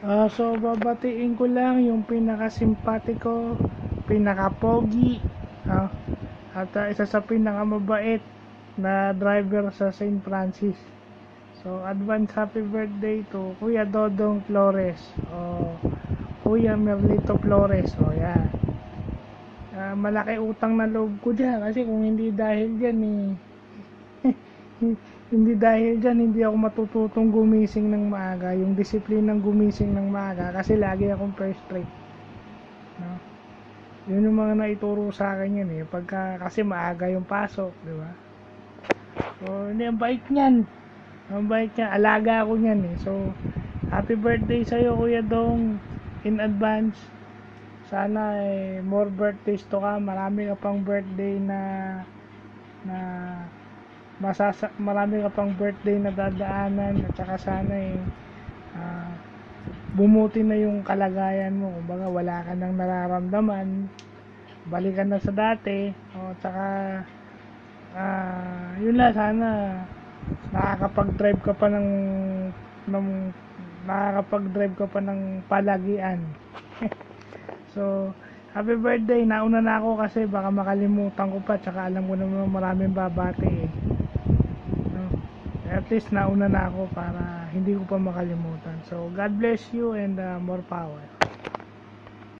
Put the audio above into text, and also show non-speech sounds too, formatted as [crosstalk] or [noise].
Ah, so babatiin ko lang yung pinaka-simpatiko, pinaka-pogi, ah, at ah, isa sa pinaka-mabait na driver sa St. Francis. So, advance happy birthday to Kuya Dodong Flores o Kuya Merlito Flores. O, yan. Ah, malaki utang na loob ko dyan kasi kung hindi dahil dyan eh, hindi dahil dyan hindi ako matututong gumising ng maaga. Yung disiplinang gumising ng maaga kasi lagi akong first rate. No? yun yung mga naituro sa akin yun eh. Pagka kasi maaga yung pasok di ba? So hindi ang bait niyan. Ang bait niya. Alaga ako niyan eh. So happy birthday sa'yo kuya dong in advance. Sana eh, more birthdays to ka. Marami ka pang birthday na na masasa marami ka pang birthday na dadaanan at saka sana eh ah, bumuti na yung kalagayan mo. Kumbaga wala ka nang nararamdaman. Balikan na sa dati. O tsaka ah, yun lang. Sana nakakapag-drive ka pa ng ng nakakapag-drive ka pa ng palagian. [laughs] So happy birthday. Nauna na ako kasi baka makalimutan ko pa. Tsaka alam ko naman maraming babati eh? At least nauna na ako para hindi ko pa makalimutan. So God bless you and uh, more power